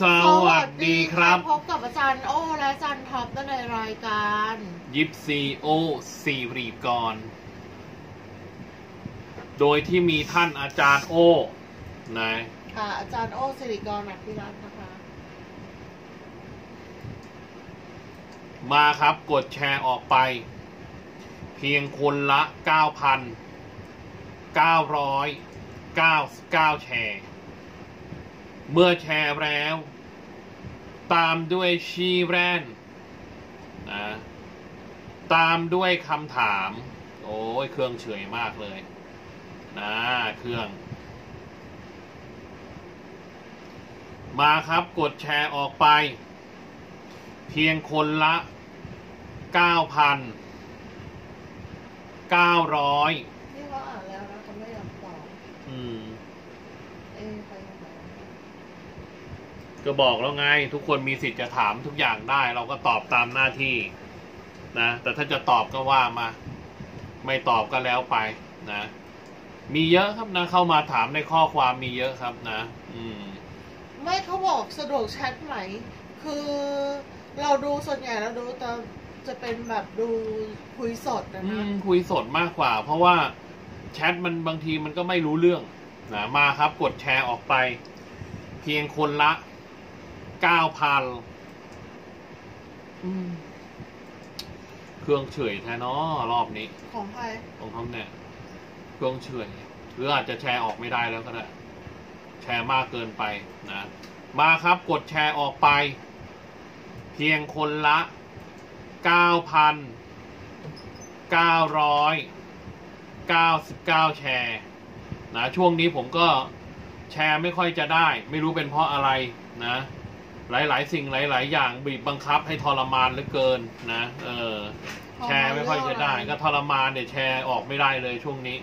สวัสดีครับ พบกับอาจารย์โอ้และอาจารย์ท็อปในรายการ ยิปซีโอซีรีกร โดยที่มีท่านอาจารย์โอนะค่ะอาจารย์โอ้สิริกรนักพิรัตน์นะคะ มาครับกดแชร์ออกไป เพียงคนละ 9,999 แชร์ เมื่อแชร์แล้ว ตามด้วยชีแรนนะตามด้วยคำถาม โอ้ยเครื่องเฉยมากเลยนะเครื่อง มาครับกดแชร์ออกไป เพียงคนละ 9,000 900 ก็บอกแล้วไง ทุกคนมีสิทธิ์จะถามทุกอย่างได้ เราก็ตอบตามหน้าที่นะ แต่ถ้าจะตอบก็ว่ามา ไม่ตอบก็แล้วไปนะ มีเยอะครับนะ เข้ามาถามในข้อความมีเยอะครับนะ อืม ไม่เขาบอกสะดวกแชทไหม คือเราดูส่วนใหญ่เราดูแต่จะเป็นแบบดูคุยสดนะอืนะมคุยสดมากกว่า เพราะว่าแชทมันบางทีมันก็ไม่รู้เรื่องนะมาครับ กดแชร์ออกไป เพียงคนละ เก้าพันเครื่องเฉยแท้เนาะรอบนี้ ของใครของเขาเนี่ยเครื่องเฉยหรืออาจจะแชร์ออกไม่ได้แล้วก็ได้แชร์มากเกินไปนะ มาครับกดแชร์ออกไป เพียงคนละเก้าพัน999แชร์นะช่วงนี้ผมก็แชร์ไม่ค่อยจะได้ ไม่รู้เป็นเพราะอะไรนะ หลาย ๆ สิ่งหลาย ๆ อย่างบีบบังคับให้ทรมานเหลือเกินนะเออแชร์ไม่ค่อยจะได้ ก็ทรมานเนี่ยแชร์ออกไม่ได้เลยช่วงนี้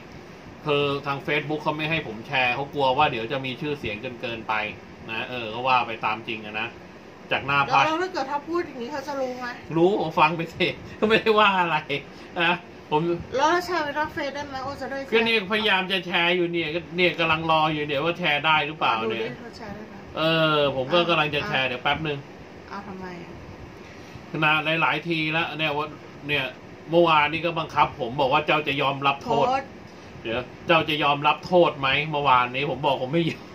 คือทาง Facebook เขาไม่ให้ผมแชร์เขากลัวว่าเดี๋ยวจะมีชื่อเสียงจนเกินไปนะเออก็ว่าไปตามจริงอะนะจากหน้าแล้วพัดแล้วถ้าเกิดถ้าพูดอย่างนี้เขาจะรู้ไหมรู้ผมฟังไปสิก็ไม่ได้ว่าอะไรนะผมแล้วถ้าแชร์ไปนอกเฟซได้ไหมโอ้จะได้แชร์ก็เนี่ยพยายามจะแชร์อยู่เนี่ยก็เนี่ยกำลังรออยู่เนี่ยว่าแชร์ได้หรือเปล่าดูเนี่ดิย เขาแชร์ได้ไหมเออ ผมก็อะกำลังจะแชร์อะเดี๋ยวแป๊บหนึ่งเอาทำไมอะนะหลาย ๆ ทีแล้วเนี่ยว่าเนี่ยเมื่อวานนี้ก็บังคับ ผมบอกว่าเจ้าจะยอมรับโทโทษษเดี๋ยวเจ้าจะยอมรับโทษไหมเมื่อวานนี้ ผมบอกผมไม่ยอม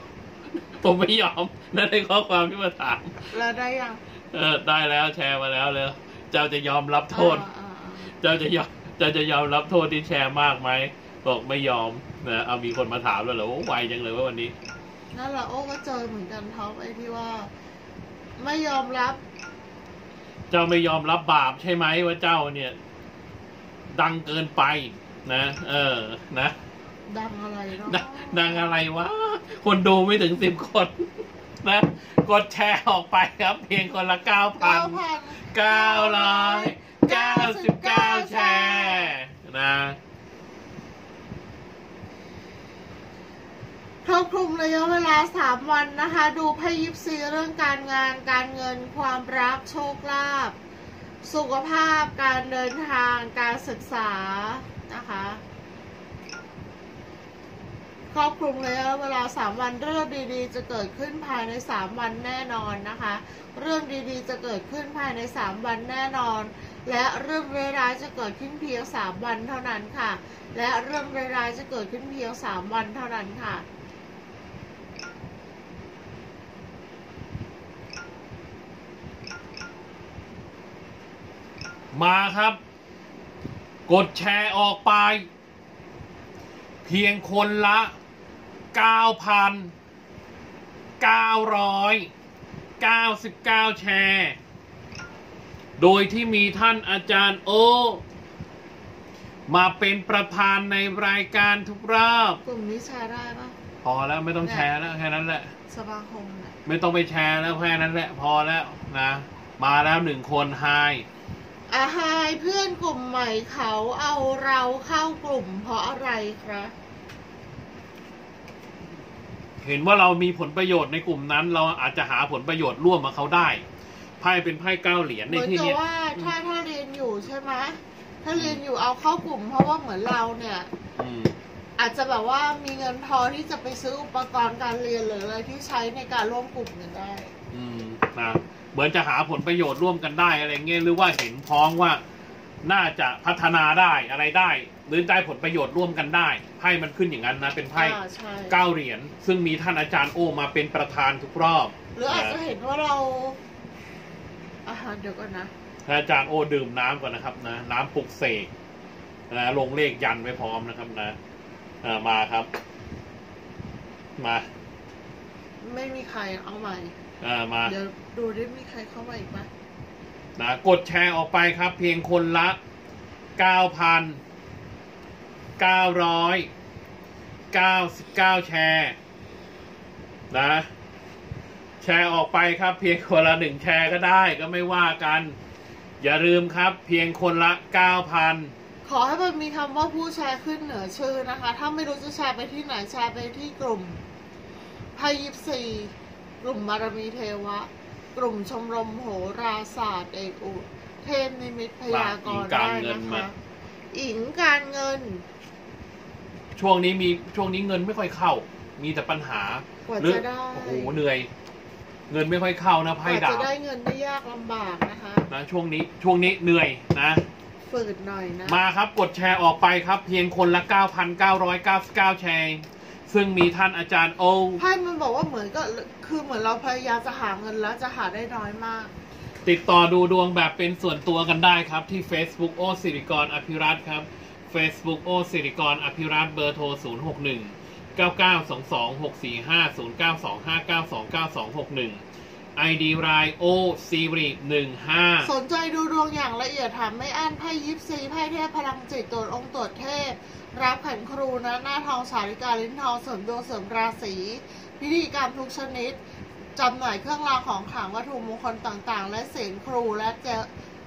ผมไม่ยอมนั่นในข้อความที่มาถามแล้วได้ยังเออได้แล้วแชร์มาแล้วเลยเจ้าจะยอมรับโทษอ่าอ่าอ่าเจ้าจะยอมเจ้าจะยอมรับโทษที่แชร์มากไหมบอกไม่ยอมนะเอามีคนมาถามแล้วเหรอว่าไวจังเลยว่าวันนี้ นั่นแหละโอ้ก็เจอเหมือนกันท็อปไอ้ที่ว่า ไม่ยอมรับ เจ้าไม่ยอมรับบาปใช่ไหมว่าเจ้าเนี่ย ดังเกินไป นะ เออ นะดังอะไรเนาะดดังอะไรวะ คนดูไม่ถึงสิบคน นะ กดแชร์ออกไปครับ เพียงคนละเก้าพัเก้านพันเก้าร้อยเก้าสิบเก้าแชร์นะ ครอบคลุมระยะเวลาสามวันนะคะ ดูไพ่ยิปซีเรื่องการงาน การเงิน ความรัก โชคลาภ สุขภาพ การเดินทาง การศึกษา นะคะ ครอบคลุมระยะเวลาสามวัน เรื่องดีๆ จะเกิดขึ้นภายในสามวันแน่นอนนะคะ เรื่องดีๆ จะเกิดขึ้นภายในสามวันแน่นอน และเรื่องร้ายๆ จะเกิดขึ้นเพียงสามวันเท่านั้นค่ะ และเรื่องร้ายๆ จะเกิดขึ้นเพียงสามวันเท่านั้นค่ะ มาครับ กดแชร์ออกไป เพียงคนละ 9,999 แชร์ โดยที่มีท่านอาจารย์โอ มาเป็นประธานในรายการทุกรอบ กลุ่มนี้แชร์ได้ปะพอแล้วไม่ต้องแชร์แล้วแค่นั้นแหละ สมาคมเนี่ยไม่ต้องไปแชร์แล้วแค่นั้นแหละ พอแล้วนะ มาแล้วหนึ่งคนไฮ อาหายเพื่อนกลุ่มใหม่เขาเอาเราเข้ากลุ่มเพราะอะไรครับเห็นว่าเรามีผลประโยชน์ในกลุ่มนั้น เราอาจจะหาผลประโยชน์ร่วมกับเขาได้ไพ่เป็นไพ่เก้าเหรียญเหในมือนที่กับเนี้ยว่าถ้าถ้าเรียนอยู่ใช่ไหมถ้าเรียนอยู่เอาเข้ากลุ่ม เพราะว่าเหมือนเราเนี่ย อืม อาจจะแบบว่ามีเงินพอที่จะไปซื้ออุปกรณ์การเรียนหรืออะไรที่ใช้ในการร่วมกลุ่มกันได้ อืมนะ เหมือนจะหาผลประโยชน์ร่วมกันได้อะไรเงี้ยหรือว่าเห็นพ้องว่าน่าจะพัฒนาได้อะไรได้ หรือได้ผลประโยชน์ร่วมกันได้ไพ่มันขึ้นอย่างนั้นนะ เป็นไพ่อ่าใช่เก้าเหรียญซึ่งมีท่านอาจารย์โอมาเป็นประธานทุกรอบหรืออาจจะเห็นว่าเราอาหารเดี๋ยวก่อนนะ ท่านอาจารย์โอดื่มน้ำก่อนนะครับนะน้ำปลุกเสกนะลงเลขยันไว้พร้อมนะครับนะอ่ามาครับ มา ไม่มีใครเอาใหม่ อ่ามา เดี๋ยวดูได้มีใครเข้ามาอีกปะนะกดแชร์ออกไปครับ เพียงคนละ 9,999 แชร์นะแชร์ออกไปครับ เพียงคนละหนึ่งแชร์ก็ได้ก็ไม่ว่ากัน อย่าลืมครับ เพียงคนละ 9,000 ขอให้มันมีคำว่าผู้แชร์ขึ้นเหนือชื่อนะคะ ถ้าไม่รู้จะแชร์ไปที่ไหนแชร์ไปที่กลุ่มพายิปซี กลุ่มบารมีเทวะ กลุ่มชมรมโหราศาสตร์เอกอุเทพนิมิตพยากรณ์ได้นะคะอิงการเงิน ช่วงนี้มีช่วงนี้เงินไม่ค่อยเข้า มีแต่ปัญหากว่าหรืจะได้โอ้โหเหนื่อย เงินไม่ค่อยเข้านะกไพ่ว่าดาจะวได้เงินได้ยากลำบากนะคะนะช่วงนี้ช่วงนี้เหนื่อยนะฝืดหน่อยนะมาครับกดแชร์ออกไปครับ เพียงคนละ 9,999 แชร์ ซึ่งมีท่านอาจารย์โอไพ่มันบอกว่าเหมือนก็คือเหมือนเราพยายามจะหาเงินแล้วจะหาได้น้อยมาก ติดต่อดูดวงแบบเป็นส่วนตัวกันได้ครับ ที่ Facebook โอสิริกรอภิรัตน์ครับ Facebook โอสิริกรอภิรัตน์เบอร์โทร 061 9922 645 0925 929 ID รายโอซีรีหนึ่งห้าสนใจดูดวงอย่างละเอียดถามไม่อั้นไพ่ยิปซีไพ่เทพพลังจิตตรวจองค์ตรวจเทพ รับขันครูนะหน้าทองสาริกาลิ้นทองเสริมดวงเสริมราศีพิธีกรรมทุกชนิดจำหน่ายเครื่องรางของขลังวัตถุมงคลต่างๆ และเสียงครูและเจ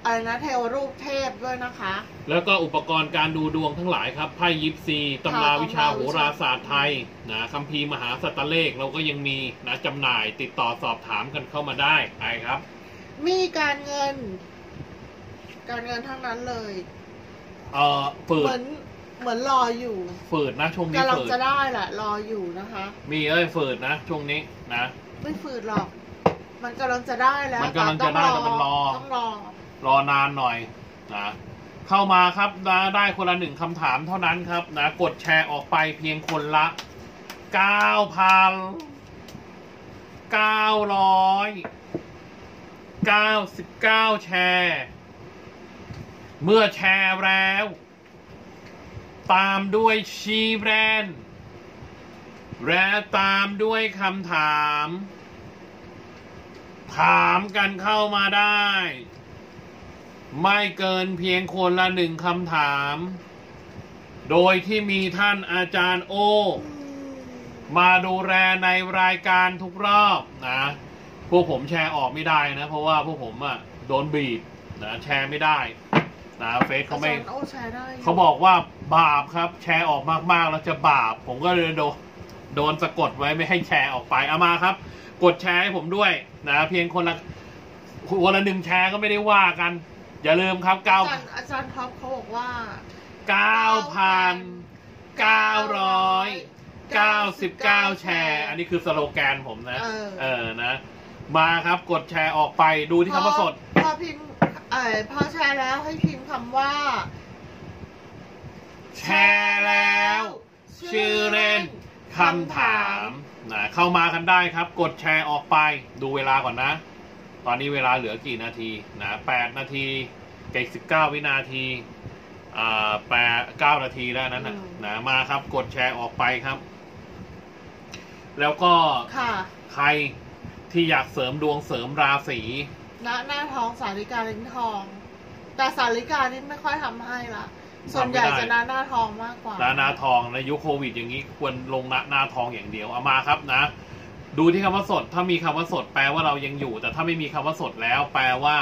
อะไรนะเทวรูปเทพด้วยนะคะ แล้วก็อุปกรณ์การดูดวงทั้งหลายครับไพ่ยิปซีตำราวิชาโหราศาสตร์ไทยนะคัมภีร์มหาสัตเลขเราก็ยังมีนะจำหน่ายติดต่อสอบถามกันเข้ามาได้ไปครับ มีการเงิน การเงินทั้งนั้นเลย เออฝืเหดมือนเหมือนรออยู่ฝืดนะช่วงนี้กำลังฝืดจะได้แหละรออยู่นะคะ มีเอ้ยฝืดนะช่วงนี้นะ ไม่ฝืดหรอก มันกำลังจะได้แล้วมันกำลังจะได้แต่มันรอ ต้องรอ รอนานหน่อยนะเข้ามาครับนะได้คนละหนึ่งคำถามเท่านั้นครับนะกดแชร์ออกไปเพียงคนละ9,999แชร์ เมื่อแชร์แล้ว ตามด้วยชีแบรนด์และตามด้วยคำถาม ถามกันเข้ามาได้ ไม่เกินเพียงคนละหนึ่งคำถาม โดยที่มีท่านอาจารย์โอ มาดูแลในรายการทุกรอบนะ พวกผมแชร์ออกไม่ได้นะ เพราะว่าพวกผมอะโดนบีบนะแชร์ไม่ได้นะเฟซเขาไม่อจรย์โอ้ใช้ได้ยู่เขาบอกว่าบาปครับ แชร์ออกมากๆแล้วจะบาป ผมก็เลยโดนโดนสะกดไว้ไม่ให้แชร์ออกไปเอามาครับ กดแชร์ให้ผมด้วยนะ เพียงคนละคนละหนึ่งแชร์ก็ไม่ได้ว่ากัน อย่าลืมครับเก้าอาจารย์อาจารย์ท็อปเขาบอกว่าเก้าพันเก้าร้อยเก้าสิบเก้าแชร์ อันนี้คือสโลแกนผมนะ เออเออนะ มาครับกดแชร์ออกไปดูที่คำว่าสด พอพิมพ์เอ่อพอแชร์แล้วให้พิมพ์คำว่า แชร์แล้ว ชื่อเล่นคำถามนะเข้ามากันได้ครับ กดแชร์ออกไปดูเวลาก่อนนะ ตอนนี้เวลาเหลือกี่นาทีนะแปดนาทีกับสิบเก้าวินาทีอ่าแปดเก้านาทีแล้วนั้นนะอืมนะมาครับ กดแชร์ออกไปครับ แล้วก็ค่ะใครที่อยากเสริมดวงเสริมราศีณหน้าทองสาริกาลิ้นทอง แต่สาริกานี่ไม่ค่อยทำให้ละส่วนใหญ่จะหน้าหน้าทองมากกว่านานาทองในยุคโควิดอย่างนี้ควรลงหน้าหน้าทองอย่างเดียวเอามาครับนะ ดูที่คำว่าสด ถ้ามีคำว่าสดแปลว่าเรายังอยู่ แต่ถ้าไม่มีคำว่าสดแล้ว แปลว่า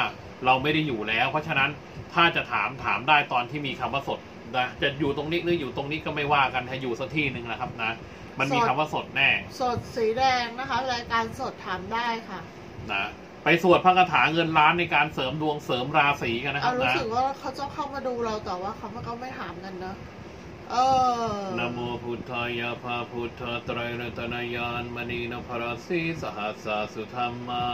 เราไม่ได้อยู่แล้ว เพราะฉะนั้นถ้าจะถามถามได้ตอนที่มีคำว่าสดนะจะอยู่ตรงนี้หรืออยู่ตรงนี้ก็ไม่ว่ากันให้อยู่สักที่หนึ่งนะครับนะ มันมีคำว่าสดแน่ สดสีแดงนะคะรายการสดถามได้ค่ะ นะไปสวดพระคาถาเงินล้านในการเสริมดวงเสริมราศีกันนะคเอารับรู้นะสึกว่าเขาจะเข้ามาดูเราแต่ว่าเขาก็ไม่ถามกันนะเออ นะโมพุทธายะภาพุทธไตรรัตนายานมณีนพรัสสีสหัสสาสุธรรมา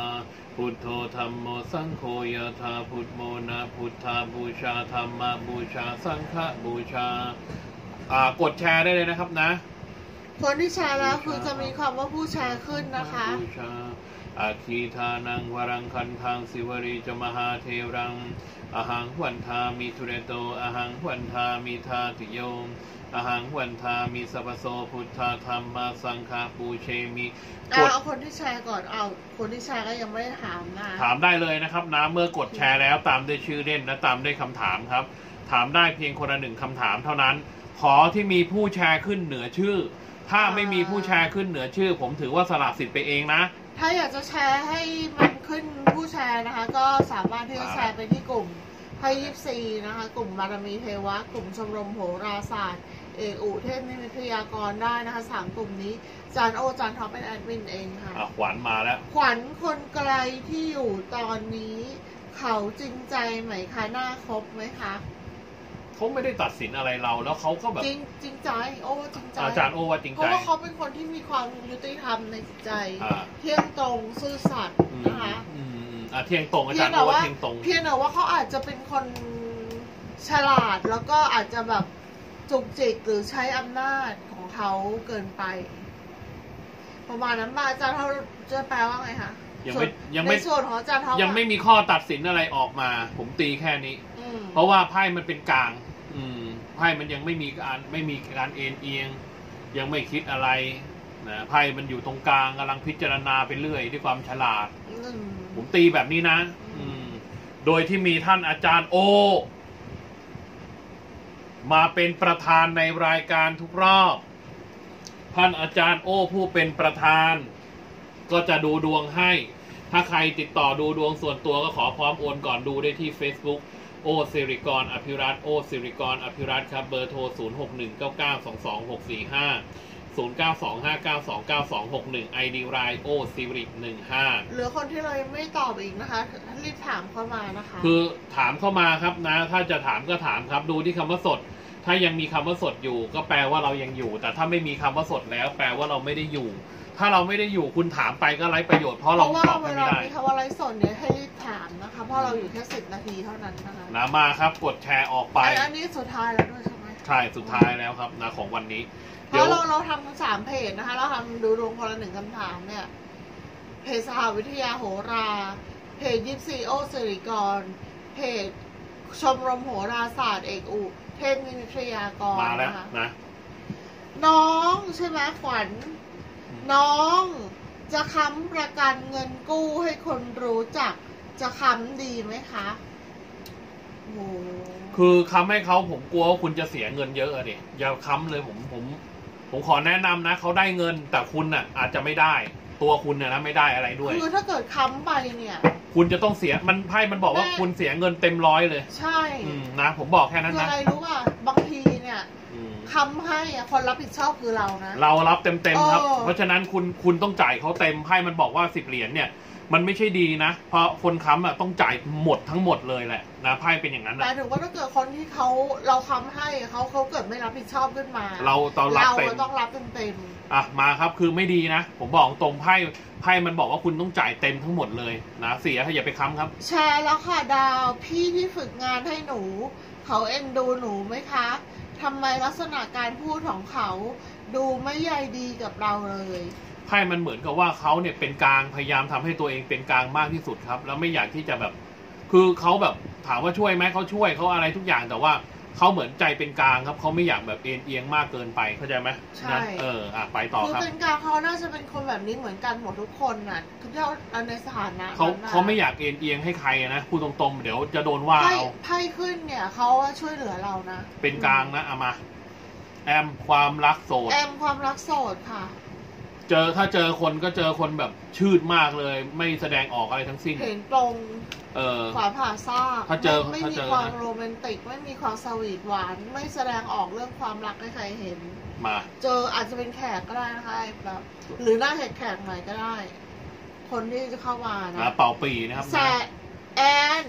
พุทโธธรรมโมสังโฆยะธาพุทโมนะพุทธาบูชาธรรมบูชาสังฆบูชา อ่ากดแชร์ได้เลยนะครับนะ คนที่แชร์แล้วคือจะมีคำว่าผู้แชร์ขึ้นนะคะบูชา อาคีทานังวรังคันทางสิวรีจมหาเทรังอหังหวันทามิทุเรโตอหังหวันทามิทาติโยมอหังหวันทามิสัพโสพุทธาธรรมาสังฆาปูเชมิเอาดเอาคนที่แชร์ก่อนเอาคนที่แชร์ก็ยังไม่ได้ถามนะถามได้เลยนะครับนะเมื่อกดแชร์แล้วตามด้วยชื่อเล่นและตามด้วยคำถามครับ ถามได้เพียงคนละหนึ่งคำถามเท่านั้น ขอที่มีผู้แชร์ขึ้นเหนือชื่อ ถ้าไม่มีผู้แชร์ขึ้นเหนือชื่อ ผมถือว่าสละสิทธิ์ไปเองนะ ถ้าอยากจะแชร์ให้มันขึ้นผู้แชร์นะคะ ก็สามารถที่จะแชร์ไปที่กลุ่มไพยิปซีนะคะ กลุ่มบารมีเทวะ กลุ่มชมรมโหราศาสตร์เอกอุเทพนิมิตยากรได้นะคะสามกลุ่มนี้จารย์โอจารย์ท็อปเป็นแอดมินเองค่ะอะขวัญมาแล้ว ขวัญคนไกลที่อยู่ตอนนี้ เขาจริงใจไหมคะหน้าครบไหมคะ เขาไม่ได้ตัดสินอะไรเรา แล้วเขาก็แบบจริงจริงใจโอ้ว่าจริงใจอาจารย์โอว่าจริงเพใจราะว่าเขาเป็นคนที่มีความยุติธรรมในจิตใจอ่าเที่ยงตรงซื่อสัตย์อืมนะคะอืมอืมอะเที่ยงตรงอาเพีจายรงย์โอแต่ว่าว่าเที่ยงตรงเพียงแต่ว่าเขาอาจจะเป็นคนฉลาดแล้วก็อาจจะแบบจุกจิกหรือใช้อำนาจของเขาเกินไป ประมาณนั้นมาอาจารย์เขาจะแปลว่าไงคะยังไม่ส่วนยังไม่ในส่วนของอาจารย์เขายัยังไม่มีข้อตัดสินอะไรออกมา ผมตีแค่นี้ เพราะว่าไพ่มันเป็นกลางอืม ไพ่มันยังไม่มีการไม่มีการเอ็นเอียง ยังไม่คิดอะไรนะไพ่มันอยู่ตรงกลางกำลังพิจารณาไปเรื่อยด้วยความฉลาด ผมตีแบบนี้นะ อืม โดยที่มีท่านอาจารย์โอ มาเป็นประธานในรายการทุกรอบ ท่านอาจารย์โอผู้เป็นประธาน ก็จะดูดวงให้ ถ้าใครติดต่อดูดวงส่วนตัวก็ขอพร้อมโอนก่อนดูได้ที่ Facebook โอสิริกรอภิรัตน์โอสิริกรอภิรัตน์ครับเบอร์โทร 0 6 1 9 9 2 2 6 4 5 0 9 2 5 9 2 9 2 6 1 ID รายโอสิริ15 เหลือคนที่เรายังไม่ตอบอีกนะคะ รีบถามเข้ามานะคะ คือถามเข้ามาครับนะ ถ้าจะถามก็ถามครับ ดูที่คำว่าสด ถ้ายังมีคำว่าสดอยู่ ก็แปลว่าเรายังอยู่ แต่ถ้าไม่มีคำว่าสดแล้ว แปลว่าเราไม่ได้อยู่ ถ้าเราไม่ได้อยู่คุณถามไปก็ไร้ประโยชน์เพราะเพเราราะว่าตอบเวให้ไม่ลาได้มีคำว่าไลฟ์สดเนี่ยให้รีบถามนะคะ เพราะเราอยู่แค่สิบนาทีเท่านั้นนะคะนะมาครับกดแชร์ออกไปอันอันนี้สุดท้ายแล้วด้วยใช่ไหมใช่สุดท้ายแล้วครับนะของวันนี้เพเดี๋ยวราะเราเราทำทั้งสามเพจนะคะ เราทำดูดวงคนละหนึ่งคำถามเนี่ย เพจสหวิทยาโหรา เพจยิปซีโอสิริกร เพจชมรมโหราศาสตร์เอกอุ เทพนิมิตยากรมาแล้วนะคะ นะ น้องใช่ไหมขวัญ น้องจะค้ำประกันเงินกู้ให้คนรู้จัก จะค้ำดีไหมคะโอ้โหคือค้ำให้เขาผมกลัวว่าคุณจะเสียเงินเยอะอะดิอย่าค้ำเลยผมผม ผมขอแนะนำนะเขาได้เงินแต่คุณน่ะ อาจจะไม่ได้ ตัวคุณน่ะนะไม่ได้อะไรด้วย คือถ้าเกิดค้ำไปเนี่ย คุณจะต้องเสียมันไพ่มันบอกว่าแม่คุณเสียเงินเต็มร้อยเลย ใช่อืมนะ ผมบอกแค่นั้นคือนะอะไรรู้ป่ะบางทีเนี่ยอืมค้ำให้อะคนรับผิดชอบคือเรานะ เรารับเต็มเต็มๆครับ เออ เพราะฉะนั้นคุณคุณต้องจ่ายเขาเต็มไพ่มันบอกว่าสิบเหรียญเนี่ย มันไม่ใช่ดีนะ เพราะคนค้ำอะต้องจ่ายหมดทั้งหมดเลยแหละนะไพ่เป็นอย่างนั้นหนะมายถึงว่าถ้าเกิดคนที่เขาเราค้ำให้เขาเขาเกิดไม่รับผิดชอบขึ้นมาเราต้องรับเราเต็มต้องรับเต็มเต็มอะมาครับคือไม่ดีนะ ผมบอกตรงไพ่ไพ่มันบอกว่าคุณต้องจ่ายเต็มทั้งหมดเลยนะเสียถ้าอย่าไปค้ำครับแชร์แล้วค่ะดาวพี่ที่ฝึกงานให้หนู เขาเอ็นดูหนูไหมคะทำไมลักษณะการพูดของเขา ดูไม่ใยดีกับเราเลย ไพ่มันเหมือนกับว่าเขาเนี่ยเป็นกลางพยายามทำให้ตัวเองเป็นกลางมากที่สุดครับ แล้วไม่อยากที่จะแบบ คือเขาแบบถามว่าช่วยไหมเขาช่วยเขาอะไรทุกอย่างแต่ว่าเขาเหมือนใจเป็นกลางครับเขาไม่อยากแบบเอ็นเอียงมากเกินไปเข้าใจไหมใช่นะเอออะไปต่อคือครับเป็นกลางเขาน่าจะเป็นคนแบบนี้เหมือนกันหมดทุกคนน่ะทุกเท่าในสถานะเขานั้นน่ะเขาไม่อยากเอ็นเอียงให้ใครนะพูดตรงๆ เดี๋ยวจะโดนว่าไพ่เอาไพ่ขึ้นเนี่ยเขาช่วยเหลือเรานะเป็นกลางนะเอามาแอมความรักโสดแอมความรักโสดค่ะ เจอถ้าเจอคนก็เจอคนแบบชืดมากเลย ไม่แสดงออกอะไรทั้งสิ้น เห็นตรงเออ ขวาผ่าซากถ้าเจอไม่ถ้ามีเจอ ความนะโรแมนติก ไม่มีความสวีทหวาน ไม่แสดงออกเรื่องความรักให้ใครเห็น มา เจออาจจะเป็นแขกก็ได้นะคะแบบหรือหน้าแขกแขกๆหน่อยก็ได้ คนที่จะเข้ามานะ นะเป่าปีนะครับแสนะแอน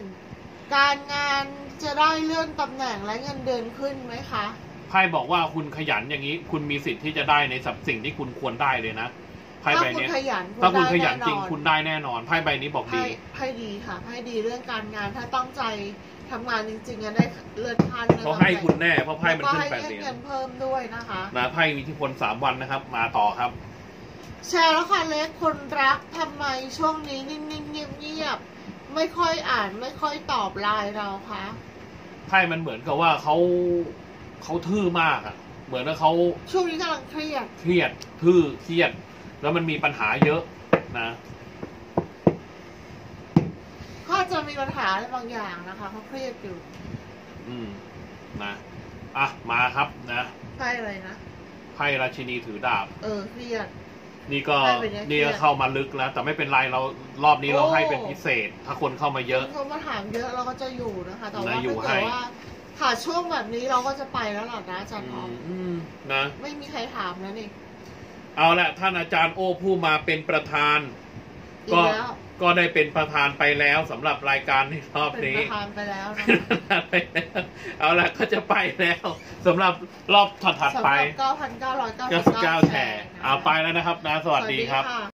การงานจะได้เลื่อนตำแหน่งและเงินเดือนขึ้นไหมคะไพ่บอกว่าคุณขยันอย่างนี้ คุณมีสิทธิ์ที่จะได้ในสับสิ่งที่คุณควรได้เลยนะไพ่ถ้าใบคุณเนี้ยขยันถ้าคุณขได้ยันจริงแอคุณได้แน่นอนไพ่ใบนี้บอกไพ่ดีไพ่ดีค่ะไพ่ดีเรื่องการงานถ้าตั้งใจทำงานจริงๆอะได้เลื่อนขั้นได้เขาให้คุณแน่เพราะไพ่มันแล้วก็ขึ้นให้แปดเหรียญเงินเพิ่มด้วยนะคะนะไพ่มีอิทธิพลสามวันนะครับ มาต่อครับ แชร์แล้วค่ะเล็กคนรักทำไมช่วงนี้นิ่งๆเงียบๆไม่ค่อยอ่านไม่ค่อยตอบไลน์เราคะไพ่มันเหมือนกับว่าเขา เขาทื่อมากอะเหมือนว่าเขาช่วงนี้กำลังเครียดเครียดทื่อเครียด แล้วมันมีปัญหาเยอะนะก็จะมีปัญหาอะไรบางอย่างนะคะเขาเครียดอยู่ อืมนะอะมาครับนะไพ่อะไรนะไพ่ราชินีถือดาบ เออเครียด นี่ก็ไพ่ใบเนี้ยนี่ก็เครียด เข้ามาลึกแล้ว แต่ไม่เป็นไรเรารอบนี้เราโอ้ให้เป็นพิเศษ ถ้าคนเข้ามาเยอะเขามาถามเยอะเราก็จะอยู่นะคะ แต่ว่านะอยู่ถ้าเกิดให้ว่า ค่ะช่วงแบบนี้เราก็จะไปแล้วล่ะนะอาจารย์ออือมมอืมนะ ไม่มีใครถามแล้วนี่เอาละท่านอาจารย์โอ้ผู้มาเป็นประธานอีก็กแล้วก็ได้เป็นประธานไปแล้วสำหรับรายการในรอบเป็นนี้ประธานไปแล้วนะไปแล้วเอาละก็จะไปแล้วสำหรับรอบถัดๆสำหไปรับ9,999 99แชร์เอาไปแล้วนะครับนะสวัสดีครับค่ะ